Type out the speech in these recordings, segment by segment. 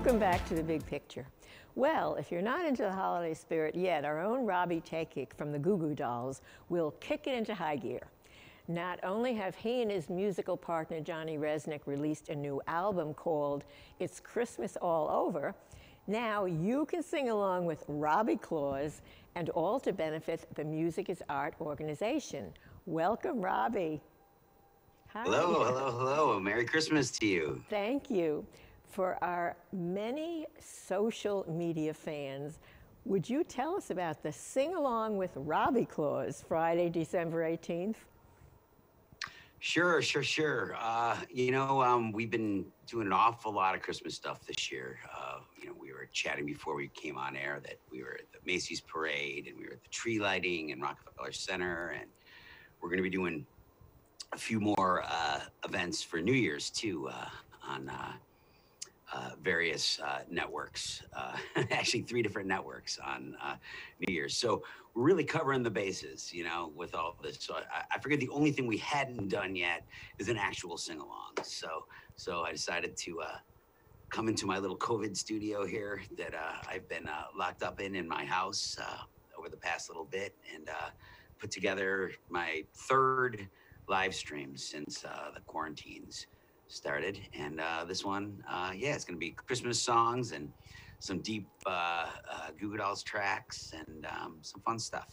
Welcome back to the big picture. Well, if you're not into the holiday spirit yet, our own Robby Takac from the Goo Goo Dolls will kick it into high gear. Not only have he and his musical partner Johnny Rzeznik released a new album called It's Christmas All Over, now you can sing along with Robby Claus and all to benefit the Music is Art organization. Welcome, Robby. Hi. Hello, hello, hello. Merry Christmas to you. Thank you. For our many social media fans, would you tell us about the Sing Along with Robby Claus Friday, December 18th? Sure, sure, sure. Uh, you know, um, we've been doing an awful lot of Christmas stuff this year. Uh, you know, we were chatting before we came on air that we were at the Macy's parade and we were at the tree lighting in Rockefeller Center, and we're going to be doing a few more uh, events for New Year's too uh, on uh, various uh, networks, uh, actually three different networks on uh, New Year's. So we're really covering the bases, you know, with all this. So I, I figured the only thing we hadn't done yet is an actual sing along. So so I decided to uh, come into my little COVID studio here that uh, I've been locked up in in my house over the past little bit and put together my third live stream since the quarantines started. And uh, this one, uh, yeah, it's going to be Christmas songs and some deep uh, uh, Goo Goo Dolls tracks and um, some fun stuff.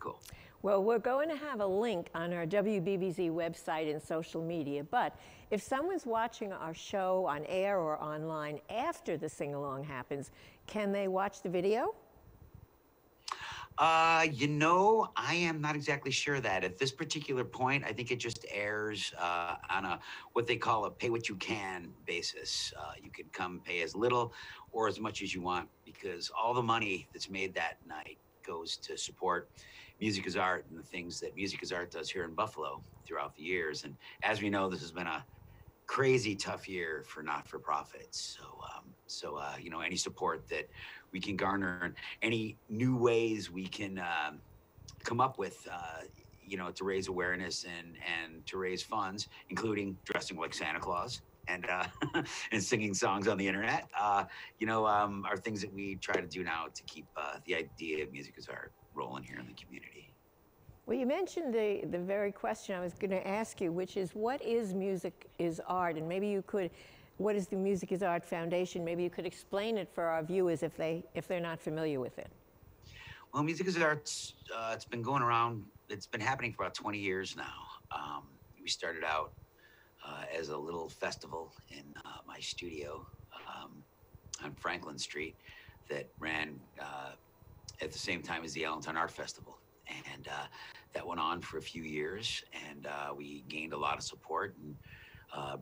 Cool. Well, we're going to have a link on our WBBZ website and social media, but if someone's watching our show on air or online after the sing along happens, can they watch the video? Uh, you know, I am not exactly sure that at this particular point, I think it just airs uh, on a what they call a pay what you can basis. Uh, you can come pay as little or as much as you want because all the money that's made that night goes to support music is art and the things that music is art does here in Buffalo throughout the years. And as we know, this has been a crazy tough year for not-for-profits. So, um, so uh, you know, any support that we can garner and any new ways we can um, come up with, uh, you know, to raise awareness and and to raise funds, including dressing like Santa Claus and uh, and singing songs on the internet. Uh, you know, um, are things that we try to do now to keep uh, the idea of music as art rolling here in the community. Well, you mentioned the, the very question I was going to ask you, which is what is music is art? And maybe you could what is the Music is Art Foundation? Maybe you could explain it for our viewers if, they, if they're not familiar with it. Well, Music is Art, uh, it's been going around, it's been happening for about 20 years now. Um, we started out uh, as a little festival in uh, my studio um, on Franklin Street that ran uh, at the same time as the Allentown Art Festival. And uh, that went on for a few years, and uh, we gained a lot of support and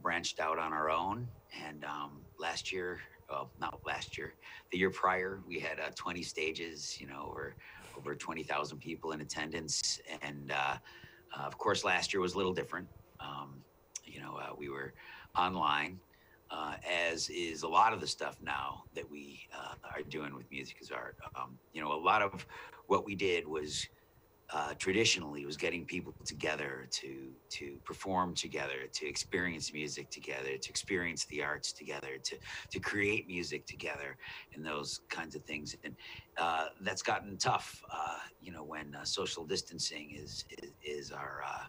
branched out on our own and um, last year, well, not last year, the year prior, we had uh, 20 stages, you know, over over 20,000 people in attendance. And uh, uh, of course, last year was a little different. Um, you know, uh, we were online, uh, as is a lot of the stuff now that we uh, are doing with Music is Art. Um, you know, a lot of what we did was uh, traditionally was getting people together to to perform together, to experience music together, to experience the arts together, to to create music together, and those kinds of things. And uh, that's gotten tough, uh, you know, when uh, social distancing is is, is our uh,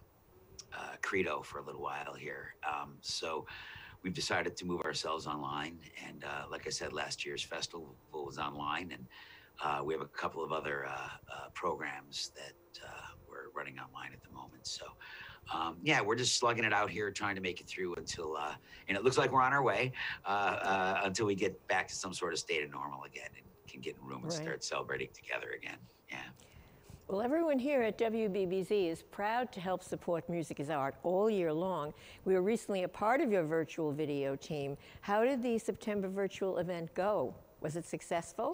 uh, credo for a little while here. Um, so. We've decided to move ourselves online, and like I said, last year's festival was online, and uh, we have a couple of other uh, uh, programs that uh, we're running online at the moment. So, um, yeah, we're just slugging it out here, trying to make it through until, uh, and it looks like we're on our way uh, until we get back to some sort of state of normal again and can get in room and right. start celebrating together again. Yeah. Well, everyone here at WBBZ is proud to help support Music is Art all year long. We were recently a part of your virtual video team. How did the September virtual event go? Was it successful?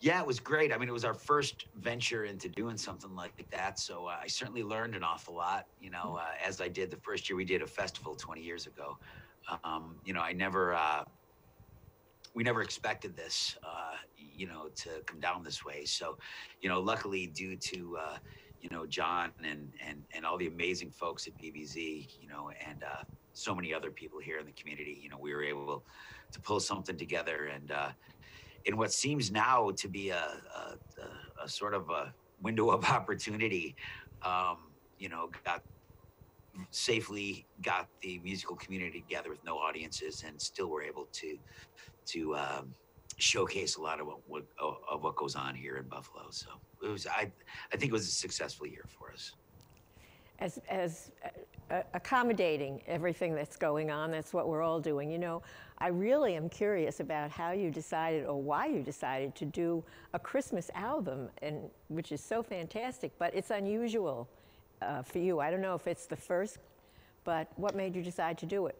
Yeah, it was great. I mean, it was our first venture into doing something like that. So uh, I certainly learned an awful lot, you know, uh, as I did the first year we did a festival 20 years ago. Um, you know, I never, uh, we never expected this, uh, you know, to come down this way. So, you know, luckily due to, uh, you know, John and, and, and all the amazing folks at BBZ, you know, and, uh, so many other people here in the community. You know, we were able to pull something together, and uh, in what seems now to be a, a, a, sort of a window of opportunity, um, you know, got safely got the musical community together with no audiences, and still were able to to um, showcase a lot of what, what of what goes on here in Buffalo. So it was I I think it was a successful year for us. As as uh, accommodating everything that's going on, that's what we're all doing. You know, I really am curious about how you decided or why you decided to do a Christmas album, and which is so fantastic, but it's unusual uh, for you. I don't know if it's the first, but what made you decide to do it?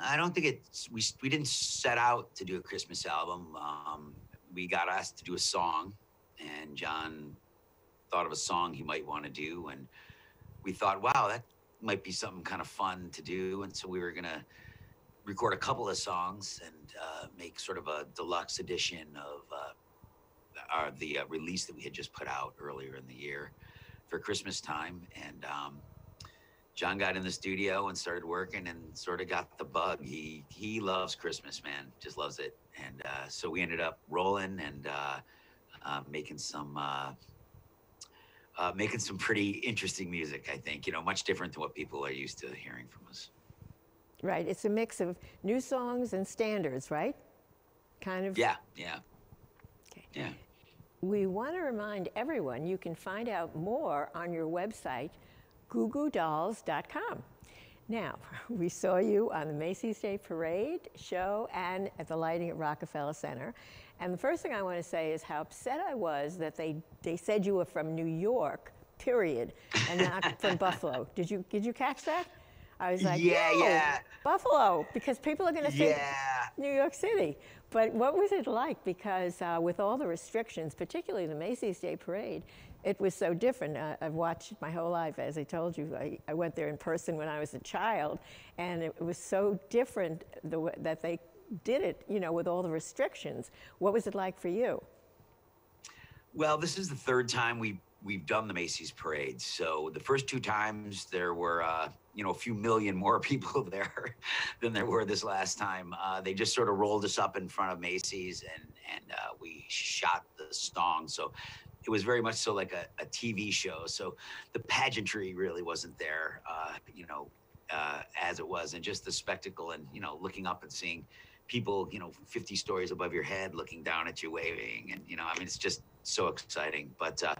I don't think it's we we didn't set out to do a Christmas album. Um, we got asked to do a song, and John thought of a song he might want to do, and we thought, wow, that might be something kind of fun to do, and so we were gonna record a couple of songs and uh, make sort of a deluxe edition of uh, our, the uh, release that we had just put out earlier in the year for Christmas time, and um, John got in the studio and started working and sort of got the bug. He he loves Christmas, man, just loves it. And uh, so we ended up rolling and uh, uh, making some uh, making some pretty interesting music. I think you know much different than what people are used to hearing from us. Right. It's a mix of new songs and standards, right? Kind of. Yeah. Yeah. Okay. Yeah. We want to remind everyone you can find out more on your website googooDolls.com. Now, we saw you on the Macy's Day Parade show and at the lighting at Rockefeller Center. And the first thing I want to say is how upset I was that they, they said you were from New York, period, and not from Buffalo. Did you, did you catch that? I was like, yeah, no, yeah. Buffalo, because people are going to think Yeah. New York City. But what was it like? Because uh, with all the restrictions, particularly the Macy's Day Parade, it was so different. Uh, I've watched my whole life, as I told you. I, I went there in person when I was a child, and it was so different the, that they did it, you know, with all the restrictions. What was it like for you? Well, this is the third time we we've done the Macy's parade. So the first two times there were uh, you know a few million more people there than there were this last time. Uh, they just sort of rolled us up in front of Macy's and and uh, we shot the song. So it was very much so like a, a TV show. So the pageantry really wasn't there, uh, you know, uh, as it was, and just the spectacle and you know looking up and seeing people, you know, 50 stories above your head, looking down at you, waving, and you know, I mean, it's just so exciting. But uh,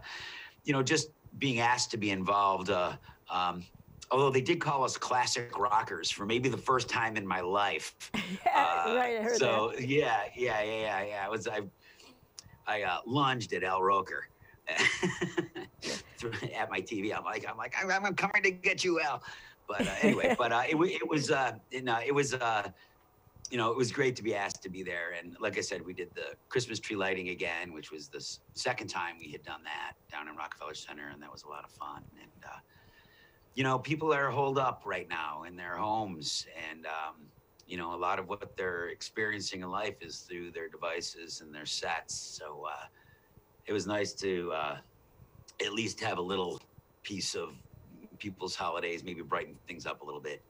you know, just being asked to be involved. Uh, um, although they did call us classic rockers for maybe the first time in my life. Yeah, right, I heard so yeah, yeah, yeah, yeah, yeah. I was I, I uh, lunged at Al Roker. at my TV, I'm like, I'm like, I'm, I'm coming to get you, Al. But uh, anyway, but uh, it, it was, uh, uh, it was, uh, you know, it was great to be asked to be there. And like I said, we did the Christmas tree lighting again, which was the second time we had done that down in Rockefeller Center, and that was a lot of fun. And uh, you know, people are holed up right now in their homes, and um, you know, a lot of what they're experiencing in life is through their devices and their sets. So uh, it was nice to uh, at least have a little piece of people's holidays, maybe brighten things up a little bit,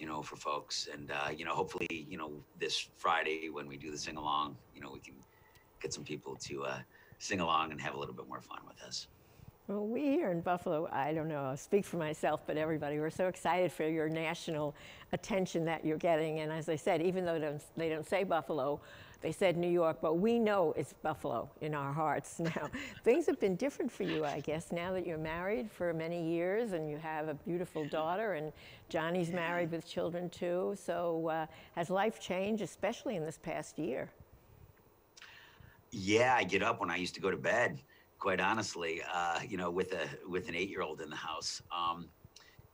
you know, for folks. And uh, you know, hopefully, you know, this Friday when we do the sing along, you know, we can get some people to uh, sing along and have a little bit more fun with us. Well, we here in Buffalo, I don't know, I'll speak for myself, but everybody, we're so excited for your national attention that you're getting. And as I said, even though they don't, they don't say Buffalo, they said New York, but we know it's Buffalo in our hearts now. Things have been different for you, I guess, now that you're married for many years and you have a beautiful daughter, and Johnny's married with children too. So uh, has life changed, especially in this past year? Yeah, I get up when I used to go to bed. Quite honestly, uh, you know, with a with an eight year old in the house, um,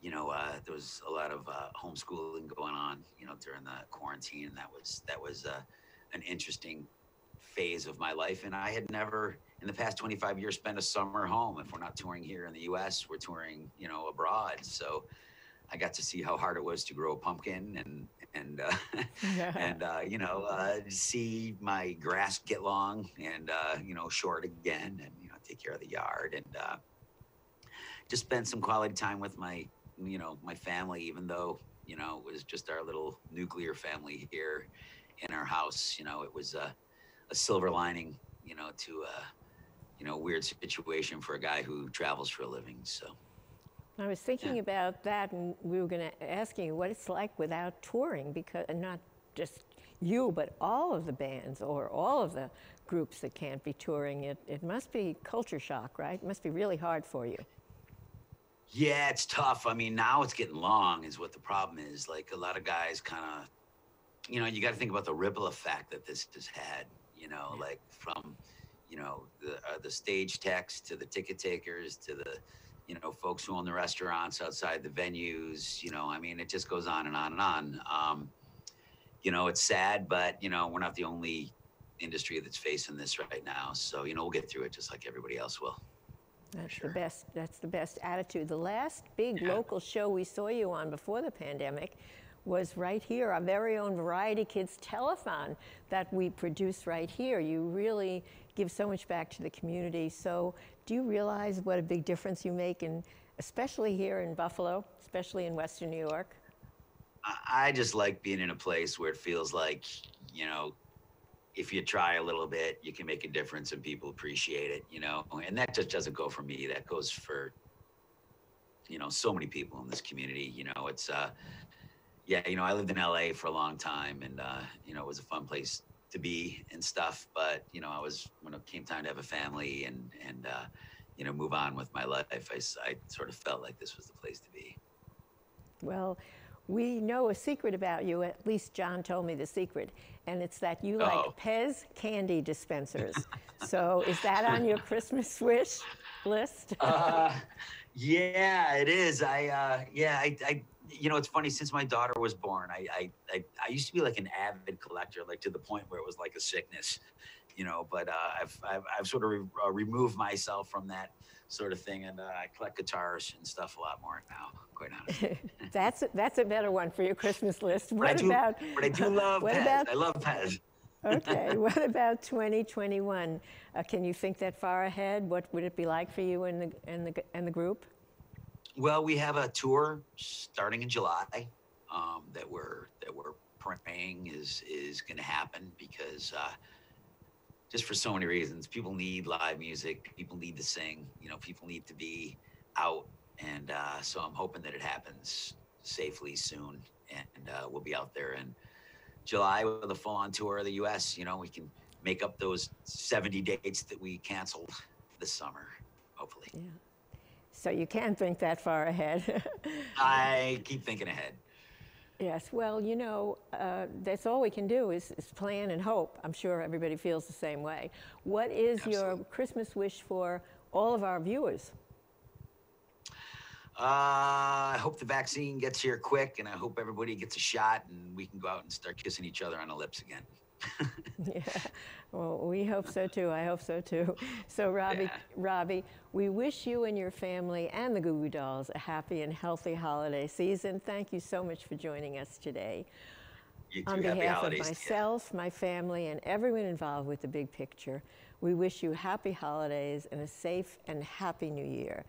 you know, uh, there was a lot of uh, homeschooling going on, you know, during the quarantine, that was that was uh, an interesting phase of my life. And I had never, in the past 25 years, spent a summer home. If we're not touring here in the U.S., we're touring, you know, abroad. So I got to see how hard it was to grow a pumpkin and and uh, Yeah. and uh, you know uh, see my grass get long and uh, you know short again and you know take care of the yard and uh, just spend some quality time with my you know my family even though You know, it was just our little nuclear family here in our house. You know, it was a, a silver lining, you know, to a, you know, weird situation for a guy who travels for a living. So. I was thinking Yeah. about that, and we were going to ask you what it's like without touring, because not just you, but all of the bands or all of the groups that can't be touring. It it must be culture shock, right? It must be really hard for you. Yeah, it's tough. I mean, now it's getting long, is what the problem is. Like a lot of guys kind of, you know, you got to think about the ripple effect that this has had. You know, like from, you know, the uh, the stage techs to the ticket takers to the, you know, folks who own the restaurants outside the venues. You know, I mean, it just goes on and on and on. Um, you know, it's sad, but you know, we're not the only industry that's facing this right now. So you know, we'll get through it just like everybody else will. That's sure. the best. That's the best attitude. The last big Yeah. local show we saw you on before the pandemic was right here, our very own Variety Kids telethon that we produce right here. You really give so much back to the community. So, do you realize what a big difference you make, in, especially here in Buffalo, especially in Western New York? I just like being in a place where it feels like, you know, if you try a little bit, you can make a difference and people appreciate it, you know. And that just doesn't go for me. That goes for, you know, so many people in this community. You know, it's uh yeah, you know, I lived in LA for a long time and uh, you know, it was a fun place to be and stuff. But, you know, I was when it came time to have a family and and uh, you know, move on with my life, I, I sort of felt like this was the place to be. Well, we know a secret about you. At least John told me the secret, and it's that you Oh. like Pez candy dispensers. so, is that on your Christmas wish list? uh, yeah, it is. I uh, yeah, I, I you know, it's funny. Since my daughter was born, I, I I I used to be like an avid collector, like to the point where it was like a sickness, you know. But uh, I've, I've I've sort of re- uh, removed myself from that sort of thing, and uh, I collect guitars and stuff a lot more now. Quite honestly, that's a, that's a better one for your Christmas list. but I What do, about? but I do love what Pez. about- I love Pez. okay. What about 2021? Uh, can you think that far ahead? What would it be like for you and the and the and the group? Well, we have a tour starting in July um, that we're that we're praying is is going to happen because uh, just for so many reasons, people need live music, people need to sing, you know, people need to be out, and uh, so I'm hoping that it happens safely soon, and uh, we'll be out there in July with a full-on tour of the U.S. You know, we can make up those 70 dates that we canceled this summer, hopefully. Yeah. So you can think that far ahead. I keep thinking ahead. Yes, well, you know, uh, that's all we can do is, is plan and hope. I'm sure everybody feels the same way. What is your Christmas wish for all of our viewers? Uh, I hope the vaccine gets here quick, and I hope everybody gets a shot, and we can go out and start kissing each other on the lips again. yeah, well, we hope so too. I hope so too. So, Robby, Yeah. Robby, we wish you and your family and the Goo Goo Dolls a happy and healthy holiday season. Thank you so much for joining us today. Too. On behalf of holidays to you. myself, my family, and everyone involved with the big picture, we wish you happy holidays and a safe and happy new year.